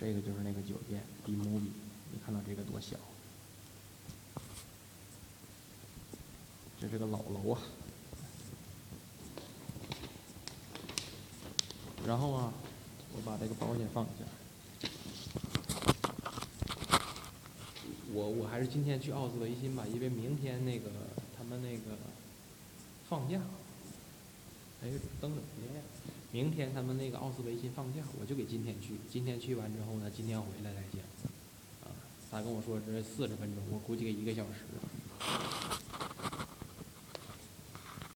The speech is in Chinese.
这个就是那个酒店，比姆比，你看到这个多小？这是个老楼啊。然后啊，我把这个包先放一下。我我还是今天去奥斯维辛吧，因为明天那个他们那个放假。哎，灯怎么灭了？明天他们那个奥斯维辛放假，我就给今天去。今天去完之后呢，今天回来才行。啊，他跟我说这四十分钟，我估计给一个小时。